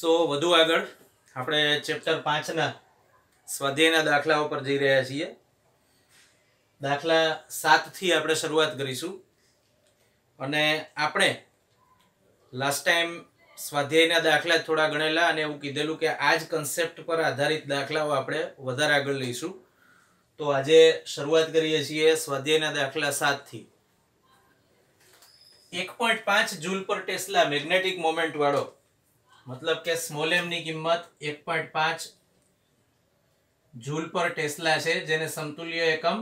સો વધુ આગળ આપણે ચેપ્ટર પાંચના સ્વાધ્યાયના દાખલાઓ પર જઈ રહ્યા છીએ. દાખલા સાતથી આપણે શરૂઆત કરીશું. અને આપણે લાસ્ટ ટાઈમ સ્વાધ્યાયના દાખલા થોડા ગણેલા અને એવું કીધેલું કે આ જ કન્સેપ્ટ પર આધારિત દાખલાઓ આપણે વધારે આગળ લઈશું. તો આજે શરૂઆત કરીએ છીએ સ્વાધ્યાયના દાખલા સાતથી. એક પોઈન્ટ પાંચ જૂલ પર ટેસ્લા મેગ્નેટિક મોમેન્ટ વાળો મતલબ કે સ્મોલ એમ ની કિંમત એક પોઈન્ટ પાંચ જૂલ પર ટેસ્લા છે, જેને સમતુલ્ય એકમ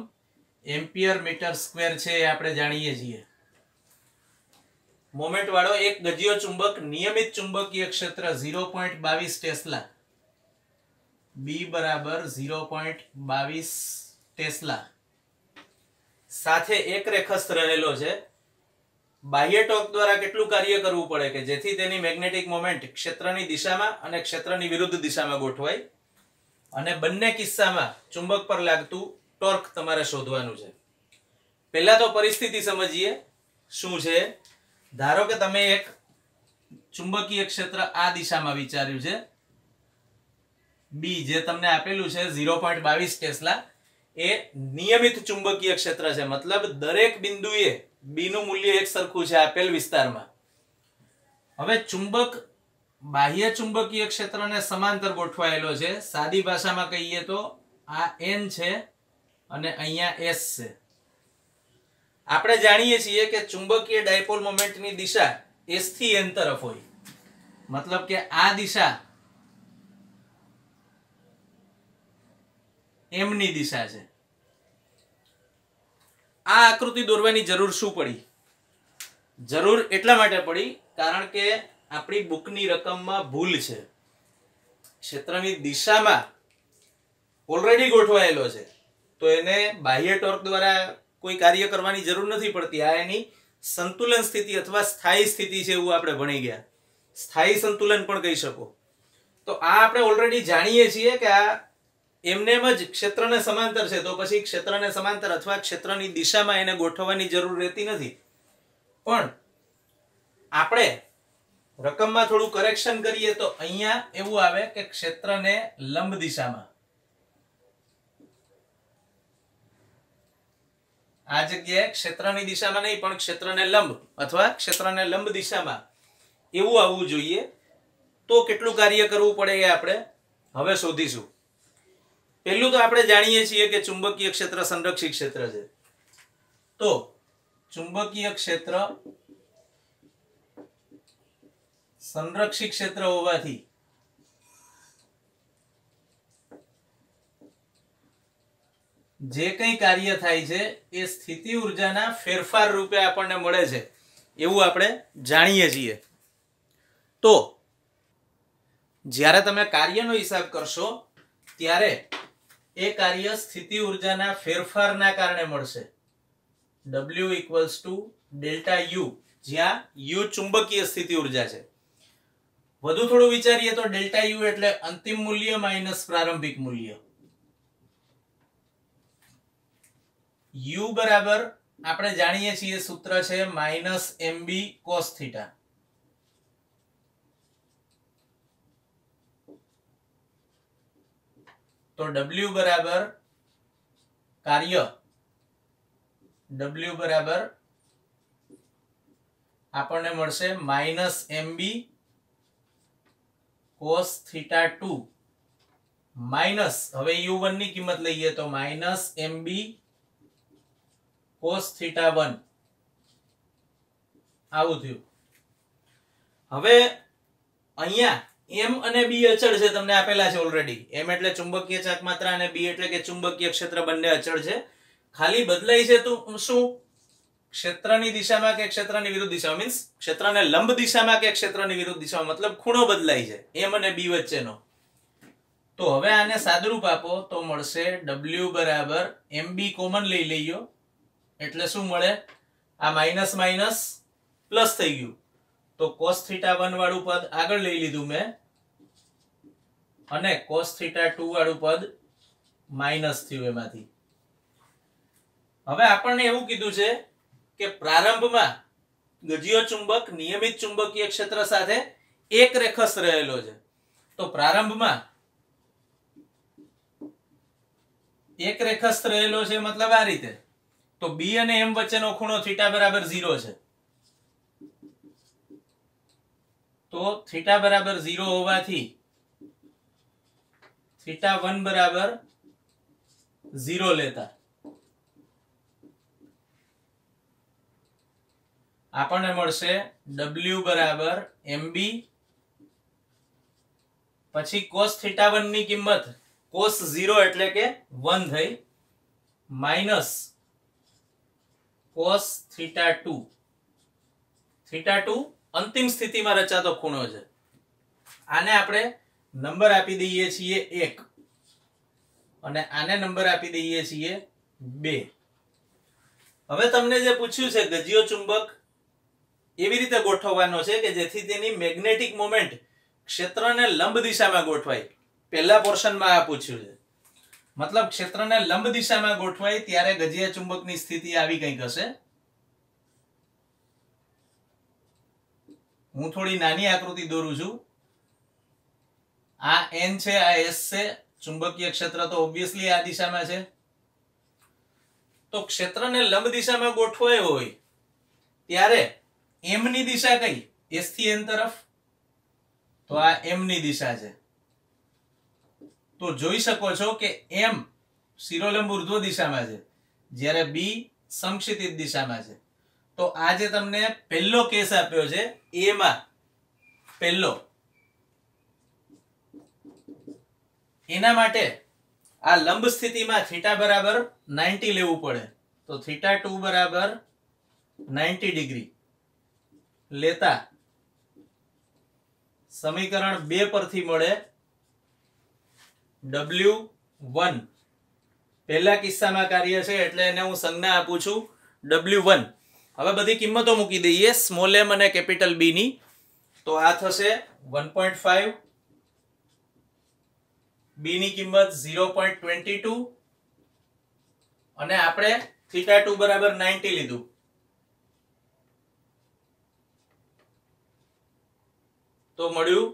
એમ્પિયર મીટર સ્ક્વેર છે એ આપણે જાણીએ છીએ. મોમેન્ટ વાળો એક ગજીયો ચુંબક, નિયમિત ચુંબકીય ક્ષેત્ર ઝીરો પોઈન્ટ બાવીસ ટેસ્લા બી બરાબર ઝીરો પોઈન્ટ બાવીસ ટેસ્લા સાથે એક રેખસ્થ રહેલો છે બાહ્ય ટોક દ્વારા કેટલું કાર્ય કરવું પડે કે જેથી તેની મેગ્નેટિક મોમેન્ટ ક્ષેત્રની દિશામાં અને ક્ષેત્રની વિરુદ્ધ દિશામાં ગોઠવાય? અને બંને કિસ્સામાં ચુંબક પર લાગતું ટોર્ક તમારે શોધવાનું છે. પહેલા તો પરિસ્થિતિ સમજીએ. શું છે? ધારો કે તમે એક ચુંબકીય ક્ષેત્ર આ દિશામાં વિચાર્યું છે. બી જે તમને આપેલું છે ઝીરો પોઈન્ટ બાવીસ ટેસ્લા, એ નિયમિત ચુંબકીય ક્ષેત્ર છે. મતલબ દરેક બિંદુએ બી નું મૂલ્ય એક સરખું છે આપેલ વિસ્તારમાં. હવે ચુંબક, બાહ્ય ચુંબકીય ક્ષેત્રને સમાંતર ગોઠવાયેલો છે. સાદી ભાષામાં કહીએ તો આ એન છે અને અહીંયા એસ છે. આપણે જાણીએ છીએ કે ચુંબકીય ડાયપોલ મોમેન્ટની દિશા એસથી એન તરફ હોય. મતલબ કે આ દિશા એમની દિશા છે. આ આકૃતિ દોરવાની જરૂર શું પડી? જરૂર એટલા માટે પડી કારણ કે આપણી બુકની રકમમાં ભૂલ છે. ક્ષેત્રની દિશામાં ઓલરેડી ગોઠવાયેલો છે. તો એને બાહ્ય ટોર્ક દ્વારા કોઈ કાર્ય કરવાની જરૂર નથી પડતી. આ એની સંતુલન સ્થિતિ અથવા સ્થાયી સ્થિતિ છે એવું આપણે ભણી ગયા. સ્થાયી સંતુલન પણ કહી શકો. તો આ આપણે ઓલરેડી જાણીએ છીએ કે આ એમનેમ જ ક્ષેત્રને સમાંતર છે. તો પછી ક્ષેત્રને સમાંતર અથવા ક્ષેત્રની દિશામાં એને ગોઠવવાની જરૂર રહેતી નથી. પણ આપણે રકમમાં થોડું કરેક્શન કરીએ તો અહીંયા એવું આવે કે ક્ષેત્રને લંબ દિશામાં. આ જગ્યાએ ક્ષેત્રની દિશામાં નહીં, પણ ક્ષેત્રને લંબ અથવા ક્ષેત્રને લંબ દિશામાં એવું આવવું જોઈએ. તો કેટલું કાર્ય કરવું પડે એ આપણે હવે શોધીશું. પહેલું તો આપણે જાણીએ છીએ કે ચુંબકીય ક્ષેત્ર સંરક્ષિત ક્ષેત્ર છે. તો ચુંબકીય ક્ષેત્ર સંરક્ષિત ક્ષેત્ર હોવાથી જે કંઈ કાર્ય થાય છે એ સ્થિતિ ઉર્જાના ફેરફાર રૂપે આપણને મળે છે. એવું આપણે જાણીએ છીએ. તો જ્યારે તમે કાર્યનો હિસાબ કરશો, ત્યારે એ કાર્ય સ્થિતિ ઉર્જાના ફેરફારના કારણે મળશે. W equals to delta u જ્યાં યુ ચુંબકીય સ્થિતિ ઊર્જા છે. વધુ થોડું વિચારીએ તો ડેલ્ટા યુ એટલે અંતિમ મૂલ્ય માઇનસ પ્રારંભિક મૂલ્ય. યુ બરાબર, આપણે જાણીએ છીએ સૂત્ર છે minus m b cos theta તો W બરાબર કાર્ય W બરાબર આપણને મળશે minus m b cos theta two minus, હવે યુ વનની કિંમત લઈએ તો minus m b cos theta one આવું થયું. હવે અહીંયા એમ અને બી અચળ છે, તમને આપેલા છે ઓલરેડી એમ એટલે ચુંબકીય ચાક માત્રા અને બી એટલે કે ચુંબકીય ક્ષેત્ર બંને અચળ છે. ખાલી બદલાય છે તો શું? ક્ષેત્રની દિશામાં કે ક્ષેત્રની વિરુદ્ધ દિશામાં? મીન્સ ક્ષેત્રને લંબ દિશામાં કે ક્ષેત્રની વિરુદ્ધ દિશામાં? મતલબ ખૂણો બદલાય છે એમ અને બી વચ્ચેનો. તો હવે આને સાદરૂપ આપો, તો મળશે ડબલ્યુ બરાબર એમ બી કોમન લઈ લઈયો એટલે શું મળે? આ માઇનસ માઇનસ પ્લસ થઈ ગયું. તો કોસ થીટા વન વાળું પદ આગળ લઈ લીધું મેં. અને કોસ થીટા ટુ વાળું પદ માઇનસ થયું એમાંથી. હવે આપણને એવું કીધું છે કે પ્રારંભમાં ગજીય ચુંબક, નિયમિત ચુંબકીય ક્ષેત્ર સાથે એક રેખસ રહેલો છે. તો પ્રારંભમાં એક રેખસ્થ રહેલો છે મતલબ આ રીતે. તો બી અને એમ વચ્ચેનો ખૂણો થીટા બરાબર ઝીરો છે. તો થીટા બરાબર ઝીરો હોવાથી થીટા વન બરાબર ઝીરો લેતા. આપણને મળશે ડબલ્યુ બરાબર એમબી પછી કોસ થીટા વનની કિંમત કોસ ઝીરો એટલે કે વન થઈ minus cos theta two theta two અંતિમ સ્થિતિમાં રચાતો ખૂણો છે. આને આપણે નંબર આપી દઈએ છીએ એક. અને આને નંબર આપી દઈએ છીએ બે. હવે તમને જે પૂછ્યું છે, ગજિયો ચુંબક એવી રીતે ગોઠવવાનો છે કે જેથી તેની મેગ્નેટિક મોમેન્ટ ક્ષેત્રને લંબ દિશામાં ગોઠવાય. પહેલા પોર્શનમાં આ પૂછ્યું છે. મતલબ ક્ષેત્રને લંબ દિશામાં ગોઠવાય ત્યારે ગજિયા ચુંબકની સ્થિતિ આવી કંઈક હશે? હું થોડી નાની આકૃતિ દોરું છું. આ એન છે, આ એસ છે. ચુંબકીય ક્ષેત્ર તો ઓબ્વિયસલી આ દિશામાં છે. તો ક્ષેત્રને લંબ દિશામાં ગોઠવાયો હોય, ત્યારે એમની દિશા કઈ? એસથી એન તરફ. તો આ એમની દિશા છે. તો જોઈ શકો છો કે એમ શિરોલંબ ઉર્ધ્વ દિશામાં છે, જ્યારે બી સમક્ષિતિત દિશામાં છે. તો આજે તમને પહેલો કેસ આપ્યો છે. એમાં પહેલો. એના માટે આ લંબ સ્થિતિમાં થીટા બરાબર 90 લેવું પડે. તો થીટા ટુ બરાબર 90 ડિગ્રી. લેતા સમીકરણ બે પરથી મળે ડબલ્યુ વન. પહેલા કિસ્સામાં કાર્ય છે એટલે એને હું સંજ્ઞા આપું છું. ડબલ્યુ વન. હવે બધી કિંમતો મૂકી દઈએ સ્મોલ એમ અને કેપિટલ બી ની. તો આ થશે વન પોઈન્ટ ફાઈવ બી ની કિંમત ઝીરો પોઈન્ટ ટ્વેન્ટી ટુ અને આપણે થીટા ટુ બરાબર નાઇન્ટી લીધું. તો મળ્યું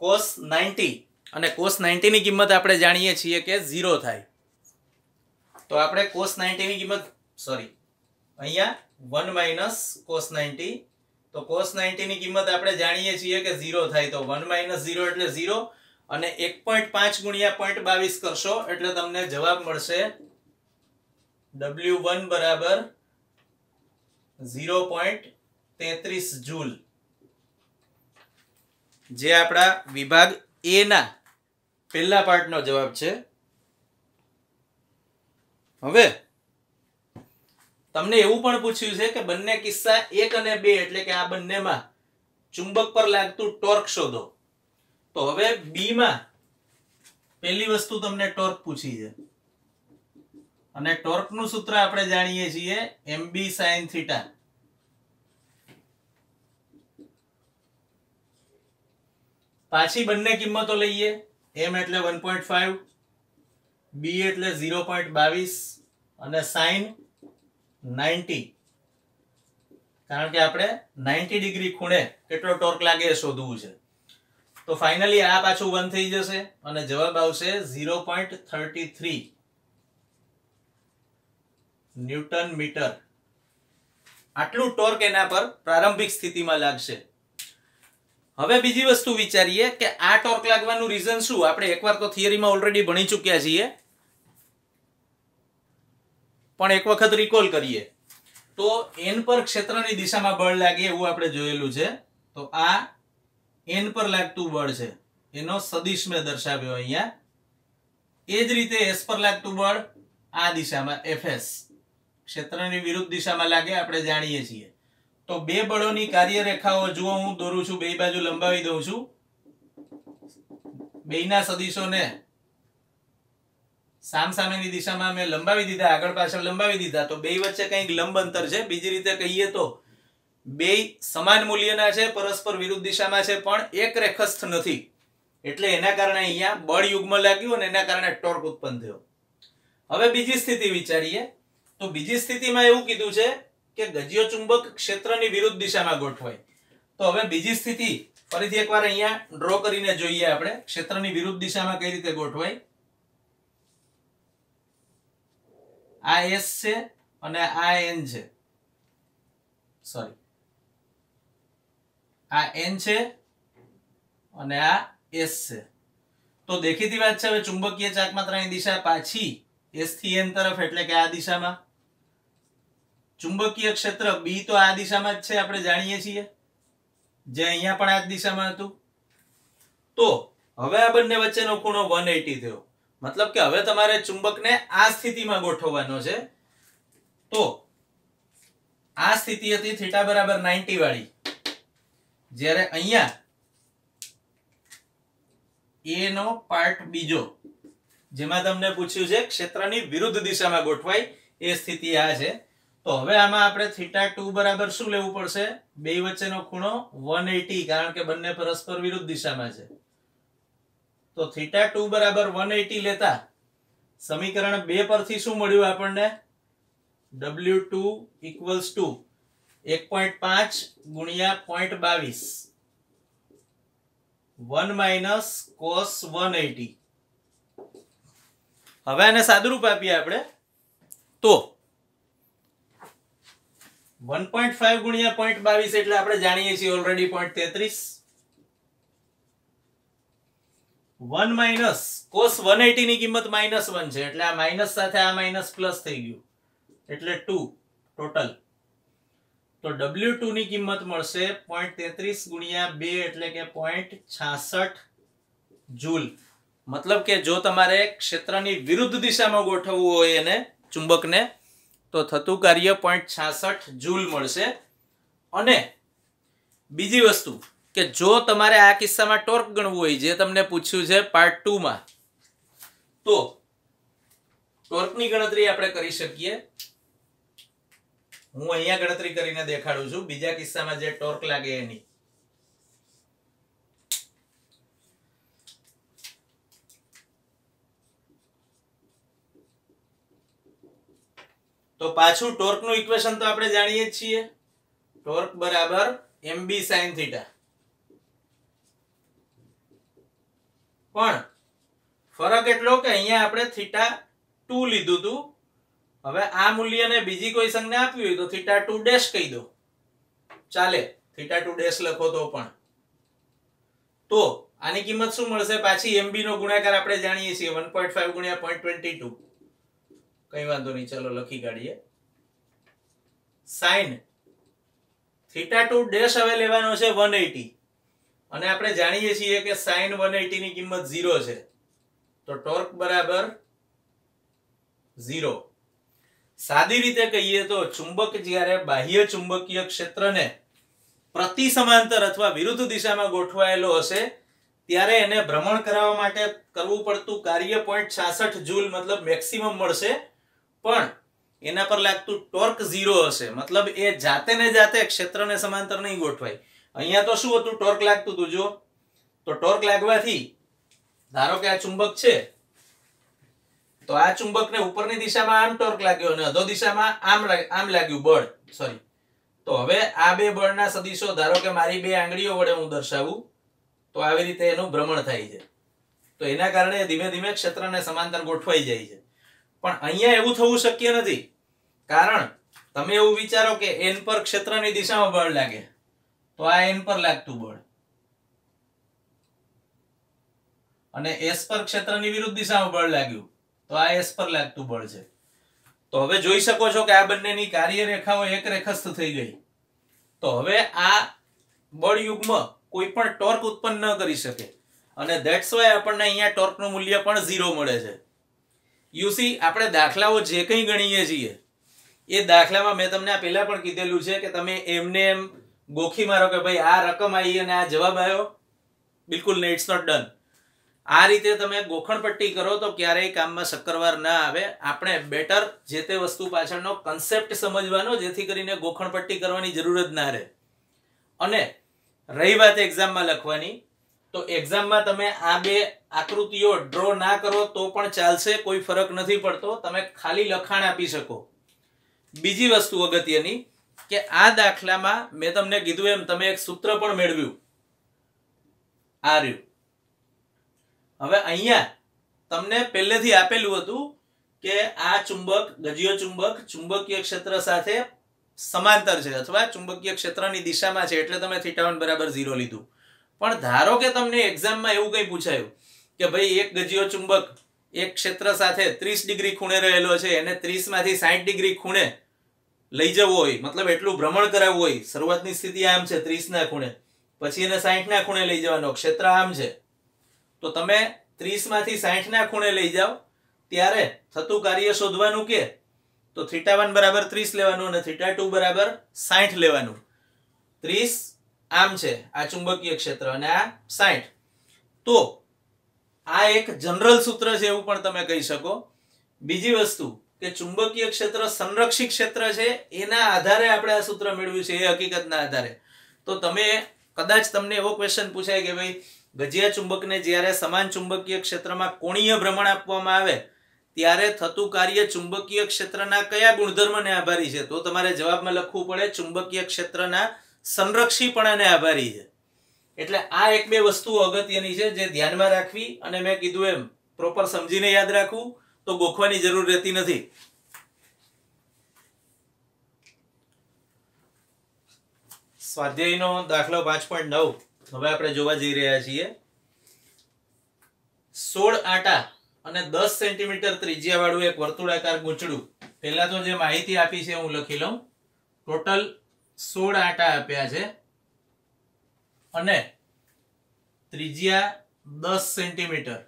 કોસ નાઇન્ટી અને કોસ નાઇન્ટી ની કિંમત આપણે જાણીએ છીએ કે ઝીરો થાય. તો આપણે કોસ નાઇન્ટી ની કિંમત સોરી અહીંયા વન માઇનસ કોસ નાઇન્ટી તો કોસ નાઇન્ટીની કિંમત આપણે જાણીએ છીએ કે ઝીરો થાય. તો વન માઇનસ ઝીરો એટલે ઝીરો અને એક પોઈન્ટ પાંચ ગુણ્યા પોઈન્ટ બાવીસ કરશો એટલે તમને જવાબ મળશે ડબલ્યુ વન બરાબર ઝીરો પોઈન્ટ તેત્રીસ જૂલ જે આપણા વિભાગ એ ના પહેલા પાર્ટનો જવાબ છે. હવે તમને એવું પણ પૂછ્યું છે કે બંને કિસ્સા એક અને બે એટલે કે આ બંનેમાં ચુંબક પર લાગતું ટોર્ક શોધો. તો હવે બી માં પહેલી વસ્તુ તમને ટોર્ક પૂછી છે. અને ટોર્કનું સૂત્ર આપણે જાણીએ છીએ એમ બી સાઈન થીટા. પાછી બંને કિંમતો લઈએ. એમ એટલે વન પોઈન્ટ ફાઈવ, બી એટલે ઝીરો પોઈન્ટ બાવીસ અને સાઈન નાઇન્ટી. કારણ કે આપણે નાઇન્ટી ડિગ્રી ખૂણે કેટલો ટોર્ક લાગે એ શોધવું છે. તો ફાઇનલી આ પાછું વન થઈ જશે અને જવાબ આવશે zero point thirty three. Newton metre. આટલું ટોર્ક એના પર પ્રારંભિક સ્થિતિમાં લાગશે. હવે બીજી વસ્તુ વિચારીએ કે આ ટોર્ક લાગવાનું રીઝન શું? આપણે એકવાર તો થિયરીમાં ઓલરેડી ભણી ચૂક્યા છીએ. પણ એક વખત રિકોલ કરીએ. તો એન પર ક્ષેત્રની દિશામાં બળ લાગે એવું આપણે જોયેલું છે. તો આ એન પર લાગતું બળ છે. એનો સદિશ મેં દર્શાવ્યો અહીંયા. એ જ રીતે એસ પર લાગતું બળ આ દિશામાં એફએસ ક્ષેત્રની વિરુદ્ધ દિશામાં લાગે આપણે જાણીએ છીએ. તો બે બળોની કાર્યરેખાઓ જુઓ, હું દોરું છું, બે બાજુ લંબાવી દઉં છું. બેયના સદિશોને સામસામેની દિશામાં મેં લંબાવી દીધા, આગળ પાછળ લંબાવી દીધા. તો બે વચ્ચે કંઈક લંબ અંતર છે. બીજી રીતે કહીએ તો બે સમાન મૂલ્યના છે, પરસ્પર વિરુદ્ધ દિશામાં છે, પણ એક રેખસ્થ નથી. એટલે એના કારણે અહીંયા બળ યુગ્મ લાગ્યું અને એના કારણે ટોર્ક ઉત્પન્ન થયો. હવે બીજી સ્થિતિ વિચારીએ. તો બીજી સ્થિતિમાં એવું કીધું છે કે ગજિયો ચુંબક ક્ષેત્રની વિરુદ્ધ દિશામાં ગોઠવાય. તો હવે બીજી સ્થિતિ ફરીથી એકવાર અહીંયા ડ્રો કરીને જોઈએ આપણે. ક્ષેત્રની વિરુદ્ધ દિશામાં કઈ રીતે ગોઠવાય? આ એસ છે અને આ એન છે. સોરી આ એન છે અને આ એસ છે. તો દેખીતી વાત છે, હવે ચુંબકીય ચાકમાત્રાની દિશા પાછી એસથી એન તરફ, એટલે કે આ દિશામાં. ચુંબકીય ક્ષેત્ર બી તો આ દિશામાં જ છે, આપણે જાણીએ છીએ. જે અહીંયા પણ આ દિશામાં હતું. તો હવે આ બંને વચ્ચેનો ખૂણો 180 થયો. મતલબ કે હવે તમારે ચુંબકને આ સ્થિતિમાં ગોઠવવાનો છે. તો આ સ્થિતિ હતી થીટા બરાબર 90 વાળી. જ્યારે અહીંયા એ નો પાર્ટ બીજો, જેમાં તમને પૂછ્યું છે ક્ષેત્રની વિરુદ્ધ દિશામાં ગોઠવાય, એ સ્થિતિ આ છે. તો હવે આમાં આપણે થીટા ટુ બરાબર શું લેવું પડશે? બે વચ્ચેનો ખૂણો વન કારણ કે બંને પરસ્પર વિરુદ્ધ દિશામાં છે. તો થીટા ટુ બરાબર વન એટી લેતા સમીકરણ બે પરથી શું મળ્યું આપણને? ડબલ્યુ ટુ ઇક્વલ્સ ટુ એક પોઈન્ટ પાંચ ગુણ્યા પોઈન્ટ બાવીસ. One minus cos one eighty હવે આને સાદુરૂપ આપીએ આપણે. તો વન પોઈન્ટ ફાઈવ ગુણ્યા પોઈન્ટ બાવીસ એટલે આપણે જાણીએ છીએ ઓલરેડી પોઈન્ટ તેત્રીસ. વન માઇનસ કોસ વનની કિંમત માઇનસ વન છે. એટલે આ માઇનસ સાથે આ માઇનસ પ્લસ થઈ ગયું. એટલે ટુ ટોટલ. તો ડબલ્યુ ટુ ની કિંમત મળશે પોઈન્ટ તેત્રીસ ગુણ્યા બે એટલે કે પોઈન્ટ છાસઠ જૂલ. મતલબ કે જો તમારે ક્ષેત્રની વિરુદ્ધ દિશામાં ગોઠવવું હોય એને ચુંબકને, તો થતું કાર્ય પોઈન્ટ છાસઠ જૂલ મળશે. અને બીજી વસ્તુ કે જો તમારે આ કિસ્સામાં ટોર્ક ગણવું હોય, જે તમને પૂછ્યું છે પાર્ટ ટુ માં, તો ટોર્કની ગણતરી આપણે કરી શકીએ. હું અહીંયા ગણતરી કરીને દેખાડું છું, બીજા કિસ્સામાં જે ટોર્ક લાગે એની. તો પાછું ટોર્કનું ઇક્વેશન તો આપણે જાણીએ છીએ. ટોર્ક બરાબર એમબી સાઇન થીટા. પણ ફરક એટલો કે અહીંયા આપણે થીટા ટુ લીધું હતું હવે આ મૂલ્યને બીજી કોઈ સંજ્ઞા આપવી હોય તો થીટા ટુ ડેશ કહી દો. ચાલે થીટા ટુ ડેશ લખો તો પણ. તો આની કિંમત શું મળશે? પાછી એમબી નો ગુણાકાર આપણે જાણીએ છીએ 1.5 ગુણ્યા 0.22 કઈ વાંધો નહીં, ચલો લખી કાઢીએ. સાઈન થીટા ટુ ડેશ હવે લેવાનો છે 180 અને આપણે જાણીએ છીએ કે સાઇન વન એટી ની કિંમત ઝીરો છે. તો ટોર્ક બરાબર ઝીરો. સાદી રીતે કહીએ તો ચુંબક જ્યારે બાહ્ય ચુંબકીય ક્ષેત્રને પ્રતિ સમાંતર અથવા વિરુદ્ધ દિશામાં ગોઠવાયેલો હશે, ત્યારે એને ભ્રમણ કરાવવા માટે કરવું પડતું કાર્ય પોઈન્ટ છાસઠ જૂલ મતલબ મેક્સિમમ મળશે. પણ એના પર લાગતું ટોર્ક ઝીરો હશે. મતલબ એ જાતે ને જાતે ક્ષેત્રને સમાંતર નહીં ગોઠવાય. અહીંયા તો શું હતું? ટોર્ક લાગતું હતું જો તો ટોર્ક લાગવાથી, ધારો કે આ ચુંબક છે, તો આ ચુંબકને ઉપરની દિશામાં આમ ટોર્ક લાગ્યો અને અધો દિશામાં આમ આમ લાગ્યું બળ. સોરી તો હવે આ બે બળના સદિશો, ધારો કે મારી બે આંગળીઓ વડે હું દર્શાવું, તો આવી રીતે એનું ભ્રમણ થાય છે. તો એના કારણે ધીમે ધીમે ક્ષેત્રને સમાંતર ગોઠવાઈ જાય છે. પણ અહીંયા એવું થવું શક્ય નથી. કારણ, તમે એવું વિચારો કે એન પર ક્ષેત્રની દિશામાં બળ લાગે. તો આ એન પર લાગતું બળ. અને એસ પર ક્ષેત્રની વિરુદ્ધ દિશામાં બળ લાગ્યું. તો આ એસ પર લાગતું બળ છે. તો હવે જોઈ શકો છો કે આ બંનેની કાર્યરેખાઓ એક રેખસ્થ થઈ ગઈ. તો હવે આ બળ યુગ્મ કોઈ પણ ટોર્ક ઉત્પન્ન ન કરી શકે. અને ધેટ્સ વાય આપણને અહીંયા ટોર્કનું મૂલ્ય પણ ઝીરો મળે છે. યુસી આપણે દાખલાઓ જે કંઈ ગણીએ છીએ, એ દાખલામાં મેં તમને આ પહેલા પણ કીધેલું છે કે તમે એમને એમ ગોખી મારો કે ભાઈ આ રકમ આવી અને આ જવાબ આવ્યો બિલકુલ નહીં ઇટ્સ નોટ ડન આ રીતે તમે ગોખણ પટ્ટી કરો તો ક્યારેય કામમાં શક્કરવાર ના આવે. આપણે બેટર જે તે વસ્તુ પાછળનો કન્સેપ્ટ સમજવાનો, જેથી કરીને ગોખણ પટ્ટી કરવાની જરૂર જ ના રહે. અને રહી વાત એક્ઝામમાં લખવાની, તો એક્ઝામમાં તમે આ બે આકૃતિઓ ડ્રો ના કરો તો પણ ચાલશે, કોઈ ફરક નથી પડતો. તમે ખાલી લખાણ આપી શકો. બીજી વસ્તુ અગત્યની કે આ દાખલામાં મેં તમને કીધું એમ, તમે એક સૂત્ર પણ મેળવ્યું. આ રહ્યું. હવે અહીંયા તમને પહેલેથી આપેલું હતું કે આ ચુંબક, ગજિયો ચુંબક, ચુંબકીય ક્ષેત્ર સાથે સમાંતર છે, અથવા ચુંબકીય ક્ષેત્રની દિશામાં છે, એટલે તમે થીટાવન બરાબર ઝીરો લીધું. પણ ધારો કે તમને એક્ઝામમાં એવું કંઈ પૂછાયું કે ભાઈ એક ગજીયો ચુંબક એક ક્ષેત્ર સાથે ત્રીસ ડિગ્રી ખૂણે રહેલો છે, એને ત્રીસમાંથી સાઠ ડિગ્રી ખૂણે લઈ જવો હોય, મતલબ એટલું ભ્રમણ કરાવવું હોય, શરૂઆતની સ્થિતિ આમ છે ત્રીસ ના ખૂણે. પછી એને સાઠ ના ખૂણે લઈ જવાનો, ક્ષેત્ર આમ છે. તો તમે ત્રીસમાંથી સાઠ ના ખૂણે લઈ જાઓ, ત્યારે થતું કાર્ય શોધવાનું કે? તો થીટા વન બરાબર ત્રીસ લેવાનું અને થીટા ટુ બરાબર સાઠ લેવાનું. ત્રીસ આમ છે, આ ચુંબકીય ક્ષેત્ર અને આ સાઠ તો આ એક જનરલ સૂત્ર છે એવું પણ તમે કહી શકો. બીજી વસ્તુ કે ચુંબકીય ક્ષેત્ર સંરક્ષિત ક્ષેત્ર છે, એના આધારે આપણે આ સૂત્ર મેળવ્યું છે, એ હકીકતના આધારે. તો તમે કદાચ તમને એવો ક્વેશ્ચન પૂછાય કે ભાઈ, ગજિયા ચુંબકને જ્યારે સમાન ચુંબકીય ક્ષેત્રમાં કોણીય ભ્રમણ આપવામાં આવે, ત્યારે થતું કાર્ય ચુંબકીય ક્ષેત્રના કયા ગુણધર્મને આભારી છે? તો તમારે જવાબમાં લખવું પડે, ચુંબકીય ક્ષેત્રના સંરક્ષીપણાને આભારી છે. એટલે આ એક બે વસ્તુઓ અગત્યની છે જે ધ્યાનમાં રાખવી, અને મેં કીધું એમ પ્રોપર સમજીને યાદ રાખવું તો ગોખવાની જરૂર રહેતી નથી. સ્વાધ્યાયનો દાખલો પાંચ પોઈન્ટ નવ. હવે આપણે જોવા જઈ રહ્યા છીએ. સોળ આટા અને દસ સેન્ટીમીટર ત્રિજ્યા વાળું એક વર્તુળાકાર ગૂંચડું. પહેલા તો જે માહિતી આપી છે હું લખી લઉં. ટોટલ સોળ આટા આપ્યા છે. અને ત્રિજ્યા દસ સેન્ટીમીટર.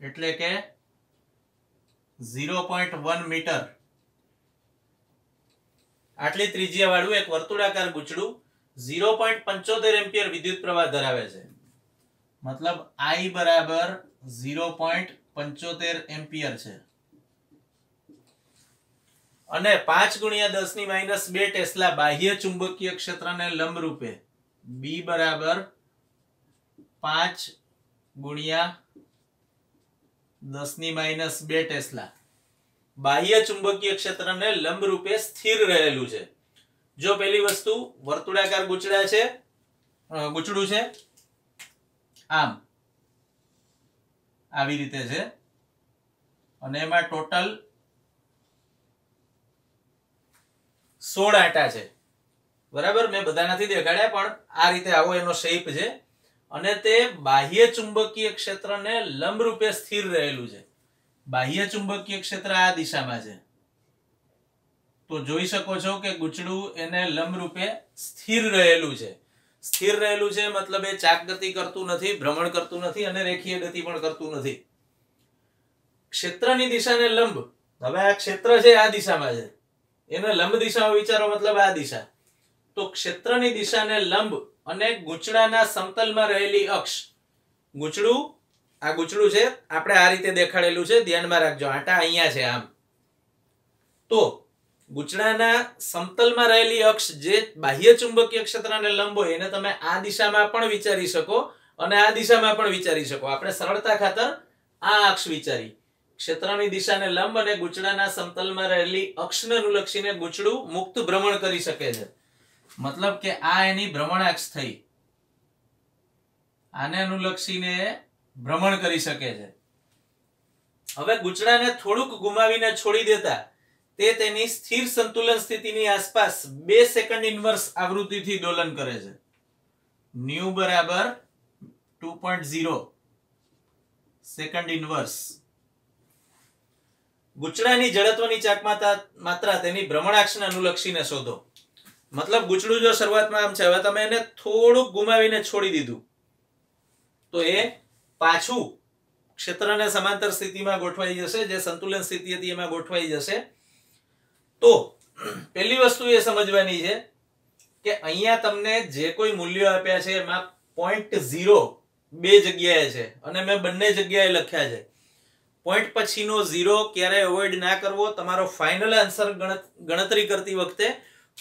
એટલે કે ઝીરો પોઈન્ટ વન મીટર. આટલી ત્રિજ્યા વાળું એક વર્તુળાકાર ગુચડું ઝીરો પોઈન્ટ પંચોતેર એમ્પિયર વિદ્યુત પ્રવાહ ધરાવે છે. મતલબ આઈ બરાબર ઝીરો પોઈન્ટ પંચોતેર એમ્પિયર છે. અને પાંચ ગુણ્યા દસની માઇનસ બે ટેસ્લા બાહ્ય ચુંબકીય ક્ષેત્રને લંબ રૂપે બી બરાબર પાંચ ગુણ્યા દસની માઇનસ બે ટેસ્લા. બાહ્ય ચુંબકીય ક્ષેત્રને લંબ રૂપે સ્થિર રહેલું છે. જો પેલી વસ્તુ વર્તુળાકાર ગુચડા છે ગુચડું છે, આમ. આવી રીતે છે. અને એમાં ટોટલ સોળ આટા છે. બરાબર? મેં બધા નથી દેખાડ્યા, પણ આ રીતે આવો એનો શેપ છે. અને તે બાહ્ય ચુંબકીય ક્ષેત્રને લંબ રૂપે સ્થિર રહેલું છે. બાહ્ય ચુંબકીય ક્ષેત્ર આ દિશામાં છે. તો જોઈ શકો છો કે ગૂંચડું એને લંબ રૂપે સ્થિર રહેલું છે. સ્થિર રહેલું છે મતલબ એ ચાક ગતિ કરતું નથી, ભ્રમણ કરતું નથી અને રેખીય ગતિ પણ કરતું નથી. ક્ષેત્રની દિશાને લંબ. હવે આ ક્ષેત્ર છે, આ દિશામાં છે. એને લંબ દિશામાં વિચારો, મતલબ આ દિશા. તો ક્ષેત્રની દિશાને લંબ અને ગૂંચળાના સમતલમાં રહેલી અક્ષ. ગૂંચડું આ ગૂંચડું છે, આપણે આ રીતે દેખાડેલું છે, ધ્યાનમાં રાખજો, આટા અહીંયા છે આમ. તો ગૂંચડાના સમતલમાં રહેલી અક્ષ જે બાહ્ય ચુંબકીય ક્ષેત્રને લંબ હોય, એને તમે આ દિશામાં પણ વિચારી શકો અને આ દિશામાં પણ વિચારી શકો. આપણે સરળતા ખાતર આ અક્ષ વિચારી. ક્ષેત્રની દિશાને લંબ અને ગૂંચડાના સમતલમાં રહેલી અક્ષને અનુલક્ષીને ગૂંચડું મુક્ત ભ્રમણ કરી શકે છે. મતલબ કે આ એની ભ્રમણાક્ષ થઈ. આને અનુલક્ષીને ભ્રમણ કરી શકે છે. હવે ગુચડાને થોડુંક ગુમાવીને છોડી દેતા તે તેની સ્થિર સંતુલન સ્થિતિની આસપાસ બે સેકન્ડ ઇન્વર્સ આવૃત્તિથી દોલન કરે છે. ન્યુ બરાબર two point zero second inverse ગુચડાની જડત્વની ચાકમાતા માત્રા તેની ભ્રમણાક્ષને અનુલક્ષીને શોધો. મતલબ ગૂંચડું જો શરૂઆતમાં આમ છે, હવે તમે એને થોડુંક ગુમાવીને છોડી દીધું. તો એ પાછું ક્ષેત્રને સમાંતર સ્થિતિમાં ગોઠવાઈ જશે, જે સંતુલન સ્થિતિ હતી એમાં ગોઠવાઈ જશે. તો પહેલી વસ્તુ એ સમજવાની છે કે અહીંયા તમને જે કોઈ મૂલ્યો આપ્યા છે, એમાં પોઈન્ટ ઝીરો બે જગ્યાએ છે. અને મેં બંને જગ્યાએ લખ્યા છે. પોઈન્ટ પછીનો ઝીરો ક્યારેય અવોઇડ ના કરવો, તમારો ફાઇનલ આન્સર ગણતરી કરતી વખતે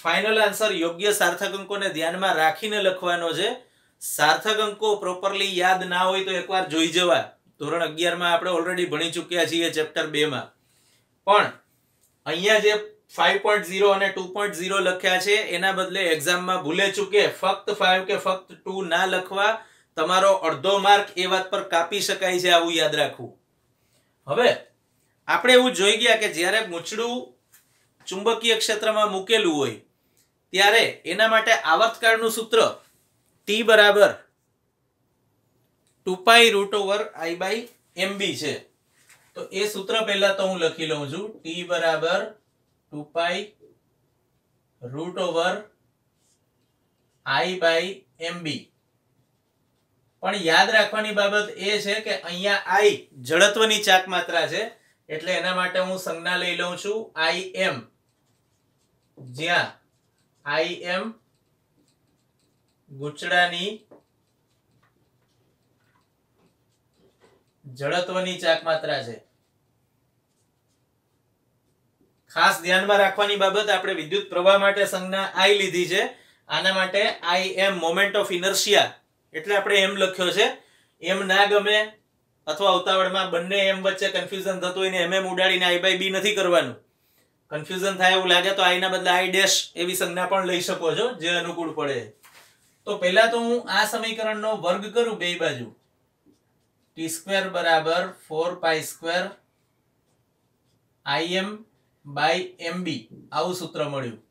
ફાઇનલ આન્સર યોગ્ય સાર્થક અંકોને ધ્યાનમાં રાખીને લખવાનો છે. સાર્થક અંકો પ્રોપરલી યાદ ના હોય તો એકવાર જોઈ જવા. ધોરણ અગિયારમાં આપણે ઓલરેડી ભણી ચૂક્યા છીએ ચેપ્ટર બેમાં. પણ અહીંયા જે ફાઈવ પોઈન્ટ ઝીરો અને ટુ પોઈન્ટ ઝીરો લખ્યા છે, એના બદલે એક્ઝામમાં ભૂલે ચૂકે ફક્ત ફાઈવ કે ફક્ત ટુ ના લખવા, તમારો અડધો માર્ક એ વાત પર કાપી શકાય છે આવું યાદ રાખવું. હવે આપણે એવું જોઈ ગયા કે જ્યારે મૂછડું ચુંબકીય ક્ષેત્રમાં મૂકેલું હોય ત્યારે એના માટે આવર્તકાળનું સૂત્ર ટી બરાબર two pi root over I by m b છે. તો એ સૂત્ર પહેલા તો હું લખી લઉં છું. ટી બરાબર two pi root over I by m b પણ યાદ રાખવાની બાબત એ છે કે અહીંયા આઈ જડત્વની ચાક માત્રા છે, એટલે એના માટે હું સંજ્ઞા લઈ લઉં છું આઈ એમ જ્યાં આઈ એમ ગુચડાની જડત્વની ચાક માત્રા છે. ખાસ ધ્યાનમાં રાખવાની બાબત આપણે વિદ્યુત પ્રવાહ માટે સંજ્ઞા આઈ લીધી છે. આના માટે I M moment of inertia એટલે આપણે એમ લખ્યો છે. એમ ના ગમે અથવા ઉતાવળમાં બંને એમ વચ્ચે કન્ફ્યુઝન થતું હોય ને એમ એમ ઉડાડીને આઈ બાય બી નથી કરવાનું. કન્ફ્યુઝન થાય એવું લાગે તો આઈના બદલે આઈ ડેશ એવી સંજ્ઞા પણ લઈ શકો છો, જે અનુકૂળ પડે. તો પહેલા તો હું આ સમીકરણનો વર્ગ કરું બે બાજુ. ટી સ્ક્વેર બરાબર four pi square I m by m b આવું સૂત્ર મળ્યું.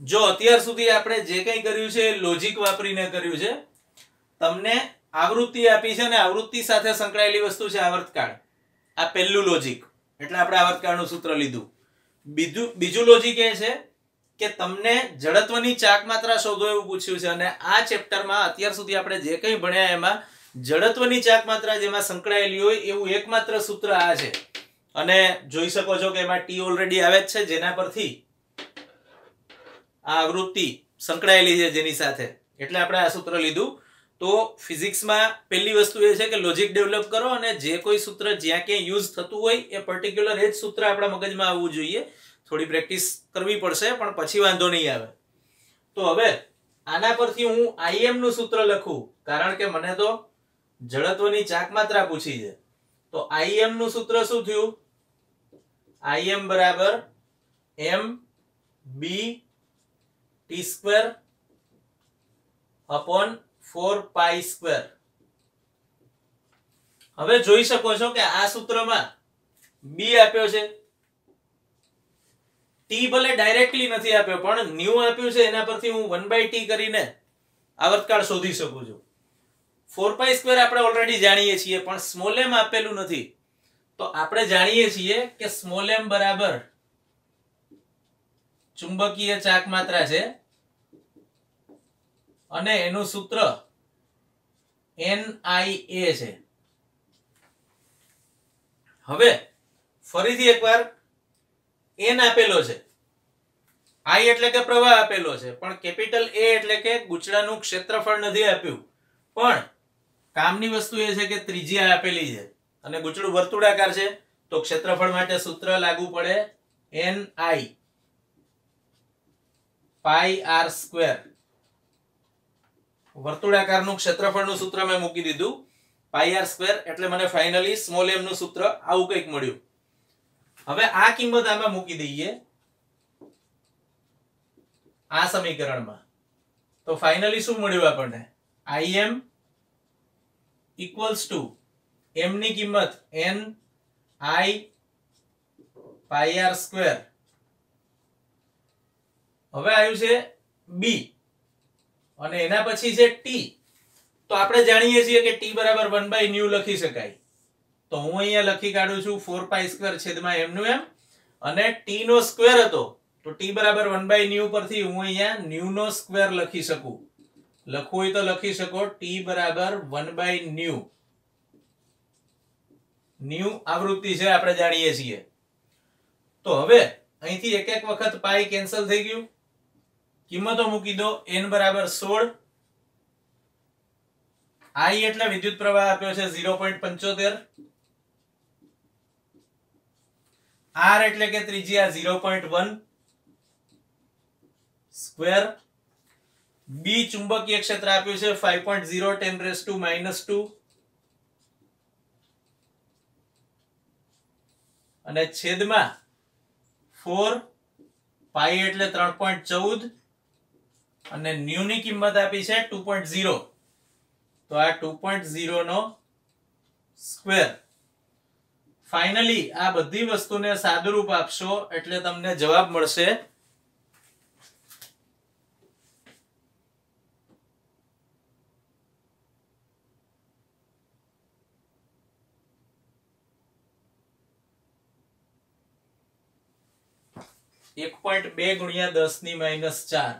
જો અત્યાર સુધી આપણે જે કંઈ કર્યું છે એ લોજિક વાપરીને કર્યું છે. તમને આવૃત્તિ આપી છે અને આવૃત્તિ સાથે સંકળાયેલી વસ્તુ છે આવર્તકાળ. આ પહેલું લોજિક એટલે આપણે આવર્તકાળનું સૂત્ર લીધું. બીજું બીજું લોજિક એ છે કે તમને જડત્વની ચાક માત્રા શોધો એવું પૂછ્યું છે અને આ ચેપ્ટરમાં અત્યાર સુધી આપણે જે કંઈ ભણ્યા એમાં જડત્વની ચાક માત્રા જેમાં સંકળાયેલી હોય એવું એકમાત્ર સૂત્ર આ છે. અને જોઈ શકો છો કે એમાં ટી ઓલરેડી આવે જ છે જેના પરથી આ આવૃત્તિ સંકળાયેલી છે જેની સાથે. એટલે આપણે આ સૂત્ર લીધું. તો ફિઝિક્સમાં પહેલી વસ્તુ એ છે કે લોજિક ડેવલપ કરો અને જે કોઈ સૂત્ર જ્યાં ક્યાંય યુઝ થતું હોય એ પર્ટિક્યુલર એ જ સૂત્ર આપણા મગજમાં આવવું જોઈએ. થોડી પ્રેક્ટિસ કરવી પડશે, પણ પછી વાંધો નહીં આવે. તો હવે આના પરથી હું આઈએમનું સૂત્ર લખું, કારણ કે મને તો જડત્વની ચાક માત્રા પૂછી છે. તો આઈએમનું સૂત્ર શું થયું? આઈએમ બરાબર M B T square upon four pi square. હવે જોઈ શકો છો કે આ સૂત્રમાં બી આપ્યો છે. ટી ભલે ડાયરેક્ટલી નથી આપ્યો, પણ ન્યુ આપ્યું છે, એના પરથી હું વન બાય ટી કરીને આવર્તકાળ શોધી શકું છું. ફોર પાઈ સ્ક્વેર આપણે ઓલરેડી જાણીએ છીએ, પણ સ્મોલ એમ આપેલું નથી. તો આપણે જાણીએ છીએ કે સ્મોલ એમ બરાબર ચુંબકીય ચાક માત્રા છે. અને એનું સૂત્ર એનઆઈએ છે. હવે ફરીથી એકવાર એન આપેલો છે. આઈ એટલે કે પ્રવાહ આપેલો છે. પણ કેપિટલ એ એટલે કે ગુચડાનું ક્ષેત્રફળ નથી આપ્યું. પણ કામની વસ્તુ એ છે કે ત્રિજ્યા આપેલી છે. અને ગુચડું વર્તુળાકાર છે, તો ક્ષેત્રફળ માટે સૂત્ર લાગુ પડે N I pi R square વર્તુળાકારનું ક્ષેત્રફળનું સૂત્ર મેં મૂકી દીધું. પાઈ આર સ્ક્વેર એટલે મને ફાઇનલી સ્મોલ એમ નું સૂત્ર આવું કંઈક મળ્યું. હવે આ કિંમત આમાં મૂકી દઈએ. આ સમીકરણમાં. તો ફાઇનલી શું મળ્યું આપણને? આઈ એમ ઇક્વલ્સ ટુ એમની કિંમત N I pi R square હવે આવ્યું છે બી અને એના પછી છે ટી તો આપણે જાણીએ છીએ કે ટી બરાબર વન બાય ન્યુ લખી શકાય. તો હું અહીંયા લખી કાઢું છું ફોર પાઈ સ્ક્વેર છેદમાં એમનું એમ અને ટી નો સ્ક્વેર હતો, તો ટી બરાબર વન બાય ન્યુ પરથી હું અહીંયા ન્યુ નો સ્ક્વેર લખી શકું. લખવું હોય તો લખી શકો ટી બરાબર વન બાય ન્યુ ન્યુ આવૃત્તિ છે, આપણે જાણીએ છીએ. તો હવે અહીંથી એક એક વખત પાઈ કેન્સલ થઈ ગયું. કિંમતો મૂકી દો એન બરાબર સોળ. આઈ એટલે વિદ્યુત પ્રવાહ આપ્યો છે ઝીરો પોઈન્ટ પંચોતેર. આર એટલે કે ત્રિજ્યા zero point one square. B ચુંબકીય ક્ષેત્ર આપ્યું છે five point zero ten raise to minus two. અને છેદમાં ફોર, પાઈ એટલે ત્રણ પોઈન્ટ ચૌદ. અને ન્યુ ની કિંમત આપી છે ટુ પોઈન્ટ ઝીરો. તો આ ટુ પોઈન્ટ ઝીરો નો સ્ક્વેર. ફાઇનલી આ બધી વસ્તુને સાદુરૂપ આપશો એટલે તમને જવાબ મળશે એક પોઈન્ટ બે ગુણ્યા દસની માઇનસ ચાર.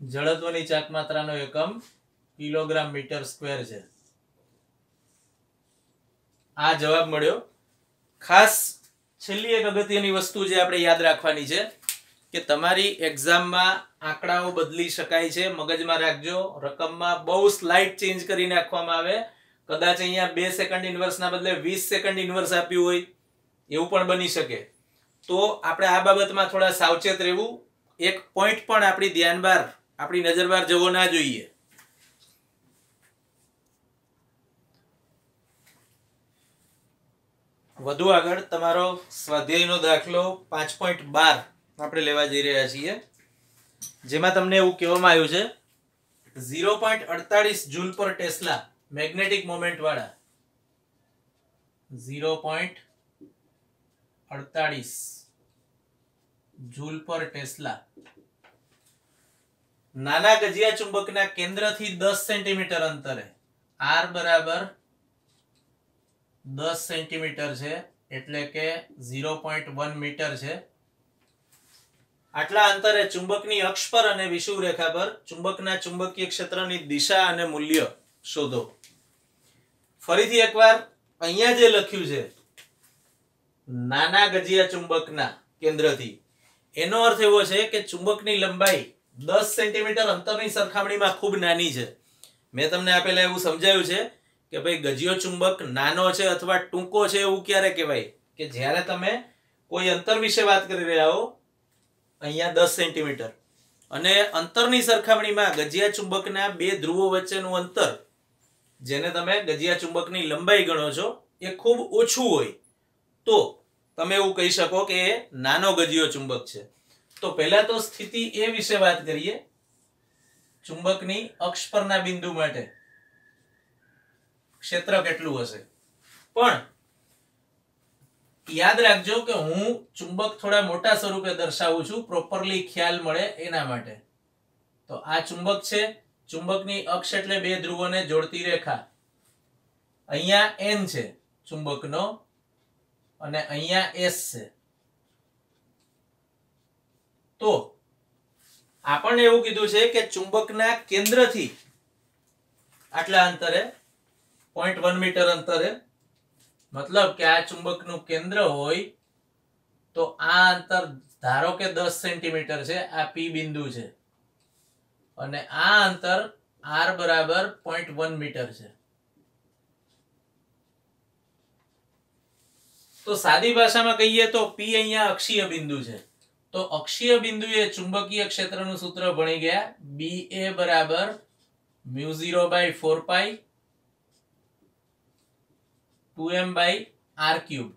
જડત્વની ચાક માત્રાનો એકમ કિલોગ્રામ મીટર સ્ક્વેર છે. આ જવાબ મળ્યો. ખાસ છેલ્લી એક અગત્યની વસ્તુ જે આપણે યાદ રાખવાની છે કે તમારી એક્ઝામમાં આંકડાઓ બદલી શકાય છે. મગજમાં રાખજો. રકમમાં બહુ સ્લાઇડ ચેન્જ કરી નાખવામાં આવે. કદાચ અહીંયા બે સેકન્ડ ઇન્વર્સના બદલે વીસ સેકન્ડ ઇન્વર્સ આપ્યું હોય, એવું પણ બની શકે. તો આપણે આ બાબતમાં થોડા સાવચેત રહેવું. એક પોઈન્ટ પણ આપણી ધ્યાન બહાર આપણી નજર બહાર જવો ના જોઈએ. વધુ આગળ તમારો સ્વાધ્યાયનો દાખલો પાંચ પોઈન્ટ બાર આપણે લેવા જઈ રહ્યા છીએ. જેમાં તમને એવું કહેવામાં આવ્યું છે, ઝીરો પોઈન્ટ અડતાલીસ joule per tesla magnetic moment વાળા. ઝીરો પોઈન્ટ અડતાલીસ જૂલ પર ટેસ્લા નાના ગજિયા ચુંબકના કેન્દ્રથી દસ સેન્ટીમીટર અંતરે. આર બરાબર દસ સેન્ટીમીટર છે, એટલે કે ઝીરો પોઈન્ટ વન મીટર છે. આટલા અંતરે ચુંબકની અક્ષ પર અને વિષુવરેખા પર ચુંબકના ચુંબકીય ક્ષેત્રની દિશા અને મૂલ્ય શોધો. ફરીથી એકવાર અહીંયા જે લખ્યું છે, નાના ગજિયા ચુંબકના કેન્દ્રથી. એનો અર્થ એવો છે કે ચુંબકની લંબાઈ દસ સેન્ટીમીટર અંતરની સરખામણીમાં ખૂબ નાની છે. મેં તમને આપેલા એવું સમજાયું છે કે ભાઈ ગજિયો ચુંબક નાનો છે અથવા ટૂંકો છે એવું ક્યારે કહેવાય? કે જ્યારે તમે કોઈ અંતર વિશે વાત કરી રહ્યા હો, અહીંયા દસ સેન્ટીમીટર. અને અંતરની સરખામણીમાં ગજિયા ચુંબકના બે ધ્રુવો વચ્ચેનું અંતર, જેને તમે ગજિયા ચુંબકની લંબાઈ ગણો છો, એ ખૂબ ઓછું હોય. તો તમે એવું કહી શકો કે નાનો ગજિયો ચુંબક છે. તો પહેલા તો સ્થિતિ એ વિશે વાત કરીએ. ચુંબકની અક્ષ પરના બિંદુ માટે ક્ષેત્ર કેટલું હશે? પણ યાદ રાખજો કે હું ચુંબક થોડા મોટા સ્વરૂપે દર્શાવું છું પ્રોપરલી ખ્યાલ મળે એના માટે. તો આ ચુંબક છે, ચુંબકની અક્ષ એટલે બે ધ્રુવોને જોડતી રેખા. અહીંયા એન છે ચુંબકનો અને અહીંયા એસ છે. તો આપણને એવું કીધું છે કે ચુંબકના કેન્દ્રથી આટલા અંતરે પોઈન્ટ વન મીટર અંતરે, મતલબ કે આ ચુંબકનું કેન્દ્ર હોય તો આ અંતર ધારો કે દસ સેન્ટીમીટર છે, આ પી બિંદુ છે. અને આ અંતર આર બરાબર પોઈન્ટ વન મીટર છે. તો સાદી ભાષામાં કહીએ તો પી અહીંયા અક્ષીય બિંદુ છે. તો અક્ષીય બિંદુએ ચુંબકીય ક્ષેત્રનું સૂત્ર ભણી ગયા. બી એ બરાબર mu zero by four pi two M by R cube.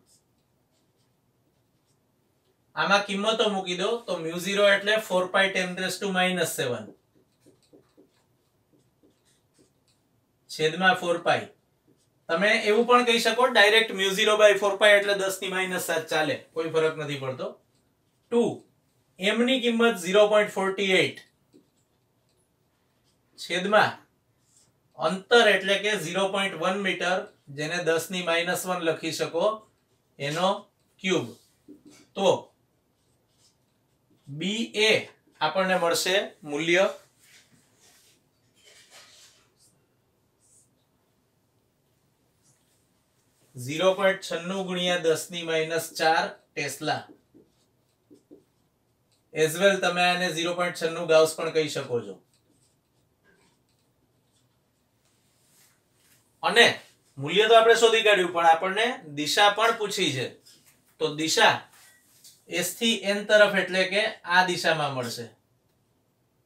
આમાં કિંમતો મૂકી દો. તો મ્યુ ઝીરો એટલે four pi ten raise to minus seven. છેદમાં ફોર પાઈ. તમે એવું પણ કહી શકો, direct mu zero by four pi એટલે દસની માઇનસ સાત ચાલે. કોઈ ફરક નથી પડતો. ટુ. એમની કિંમત ઝીરો પોઈન્ટ ફોર્ટી એટ. છેદમાં અંતર એટલે કે ઝીરો પોઈન્ટ વન મીટર, જેને દસની માઇનસ વન લખી શકો એનો ક્યુબ. તો બી એ આપણને મળશે મૂલ્ય ઝીરો પોઈન્ટ છન્નું ગુણ્યા દસની માઇનસ ચાર ટેસ્લા. એઝ વેલ તમે આને ઝીરો પોઈન્ટ છન્નું ગાઉસ પણ કહી શકો છો. અને મૂલ્ય તો આપણે શોધી કાઢ્યું, પણ આપણને દિશા પણ પૂછી છે. તો દિશા એસથી એન તરફ એટલે કે આ દિશામાં મળશે.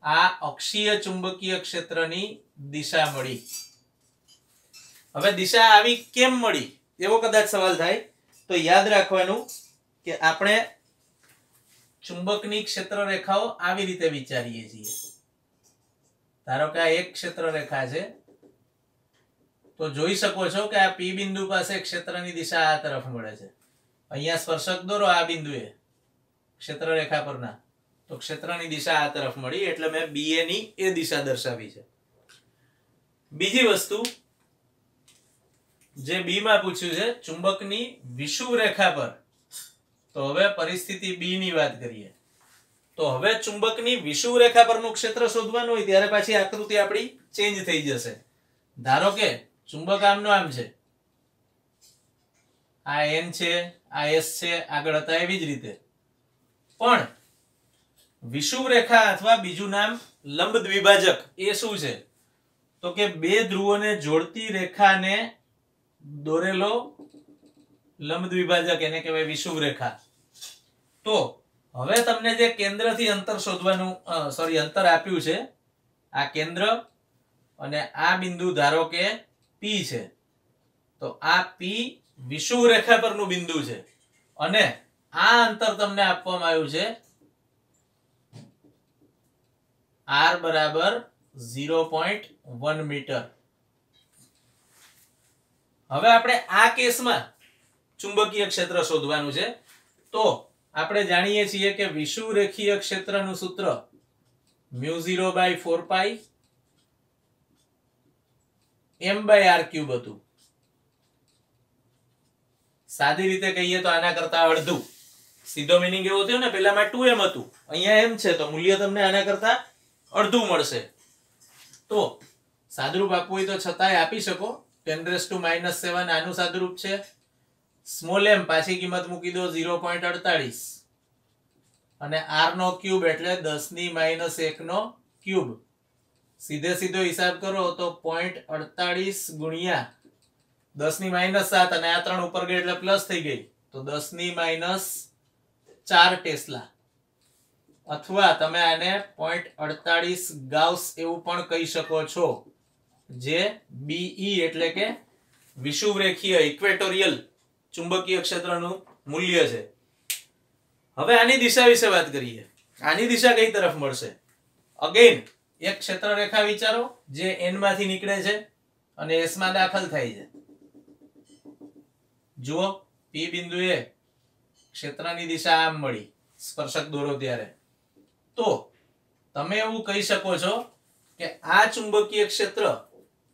આ અક્ષીય ચુંબકીય ક્ષેત્રની દિશા મળી. હવે દિશા આવી કેમ મળી? એવો કદાચ સવાલ થાય. તો યાદ રાખવાનું કે આપણે ચુંબકની ક્ષેત્ર રેખાઓ આવી રીતે વિચારીએ છીએ. ધારો કે આ એક ક્ષેત્ર રેખા છે, તો જોઈ શકો છો કે આ પી બિંદુ પાસે ક્ષેત્રની દિશા આ તરફ મળે છે. અહીંયા સ્પર્શક દોરો, આ બિંદુએ ક્ષેત્ર રેખા પરના. તો ક્ષેત્રની દિશા આ તરફ મળી, એટલે મેં બી ની એ દિશા દર્શાવી છે. બીજી વસ્તુ, જે બી માં પૂછ્યું છે, ચુંબકની વિષુવ રેખા પર તો હવે પરિસ્થિતિ બી ની વાત કરીએ. તો હવે ચુંબકની વિષુવ રેખા પરનું ક્ષેત્ર શોધવાનું હોય ત્યારે પાછી આકૃતિ આપણી ચેન્જ થઈ જશે. ધારો કે ચુંબક આમનો આમ છે. આ એન છે, આ એસ છે, આગળ હતા એવી જ રીતે. પણ વિષુવ રેખા અથવા બીજું નામ લંબ દ્વિભાજક એ શું છે? તો કે બે ધ્રુવોને જોડતી રેખાને દોરેલો લંબ દ્વિભાજક, એને કહેવાય વિષુવ રેખા તો હવે તમને જે કેન્દ્રથી અંતર શોધવાનું સોરી અંતર આપ્યું છે, આ કેન્દ્ર અને આ બિંદુ ધારો કે પી છે. તો આ પી વિષુવ રેખા પરનું બિંદુ છે. અને આ અંતર તમને આપવામાં આવ્યું છે આર બરાબર ઝીરો પોઈન્ટ વન મીટર. હવે આપણે આ કેસમાં ચુંબકીય ક્ષેત્ર શોધવાનું છે. તો આપણે જાણીએ છીએ કે વિષુવ રેખીય ક્ષેત્રનું સૂત્ર mu by four pi M by R cube હતું. સાદી રીતે કહીએ તો આના કરતા અડધું. સીધો મિનિંગ એવો થયો ને, પેલામાં ટુ એમ હતું. અહીંયા એમ છે તો મૂલ્ય તમને આના કરતા અડધું મળશે. તો સાદરૂપ આપવું હોય તો છતાંય આપી શકો. Ten raise to minus seven આનું સાદરૂપ છે. સ્મોલ એમ પાછી કિંમત મૂકી દો, ઝીરો પોઈન્ટ અડતાળીસ. અને આર નો ક્યુબ એટલે દસની માઇનસ એક નો ક્યુબ. સીધે સીધો હિસાબ કરો તો પોઈન્ટ અડતાળીસ ગુણ્યા દસની માઇનસ સાત અને આ ત્રણ ઉપર ગઈ એટલે પ્લસ થઈ ગઈ. તો દસની માઇનસ ચાર ટેસ્લા. અથવા તમે આને પોઈન્ટ અડતાળીસ ગાઉસ એવું પણ કહી શકો છો, જે બીઈ એટલે કે વિષુવરેખીય ઇક્વેટોરિયલ ચુંબકીય ક્ષેત્રનું મૂલ્ય છે. હવે આની દિશા વિશે વાત કરીએ. આની દિશા કઈ તરફ મળશે? અગેન એક ક્ષેત્ર વિચારો જે એનમાંથી નીકળે છે અને એસમાં દાખલ થાય છે. જુઓ પી બિંદુએ ક્ષેત્રની દિશા આમ મળી. સ્પર્શક દોરો ત્યારે. તો, તમે એવું કહી શકો છો કે આ ચુંબકીય ક્ષેત્ર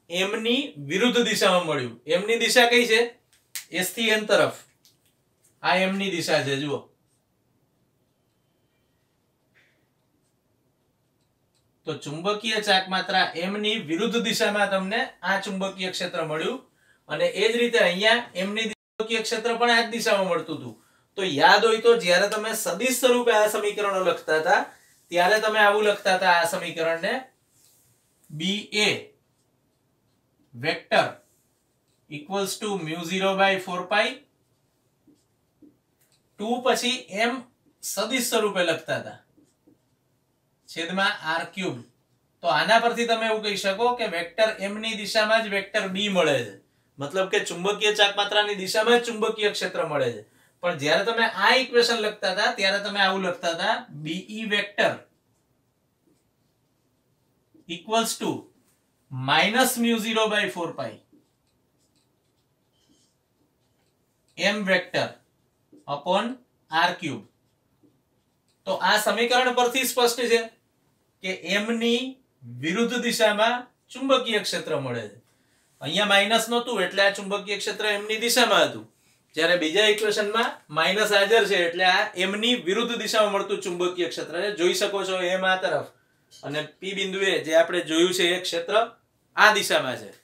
એમની વિરુદ્ધ દિશામાં મળ્યું. એમની દિશા કઈ છે? એસથી એન તરફ. આ એમની દિશા છે, જુઓ. તો ચુંબકીય ચાકમાત્રા એમની વિરુદ્ધ દિશામાં તમને આ ચુંબકીય ક્ષેત્ર મળ્યું. અને એ જ રીતે અહીંયા એમની ચુંબકીય ક્ષેત્ર પણ આ જ દિશામાં મળતું હતું. તો યાદ હોય તો જ્યારે તમે સદિશ સ્વરૂપે આ સમીકરણો લખતા હતા, ત્યારે તમે આવું લખતા હતા આ સમીકરણને B A vector equals to mu zero by four pi two પછી એમ સદિશ સ્વરૂપે લખતા હતા. છેદમાં આર ક્યુબ તો આના પરથી તમે એવું કહી શકો કે વેક્ટર એમ ની દિશામાં જ વેક્ટર બી મળે છે. મતલબ કે ચુંબકીય ચાકમાત્રાની દિશામાં જ ચુંબકીય ક્ષેત્ર મળે છે. પણ જ્યારે તમે આ ઇક્વેશન લખતા હતા, ત્યારે તમે આવું લખતા હતા B E vector equals to minus mu zero by four pi M vector upon R cube તો આ સમીકરણ પરથી સ્પષ્ટ છે કે એમ ની વિરુદ્ધ દિશામાં ચુંબકીય ક્ષેત્ર મળે છે. અહીંયા માઇનસ નહોતું, એટલે આ ચુંબકીય ક્ષેત્ર એમની દિશામાં હતું. જ્યારે બીજા ઇક્વેશનમાં માઇનસ હાજર છે એટલે આ એમની વિરુદ્ધ દિશામાં મળતું ચુંબકીય ક્ષેત્ર છે. જોઈ શકો છો એમ આ તરફ. અને પી બિંદુએ જે આપણે જોયું છે એ ક્ષેત્ર આ દિશામાં છે.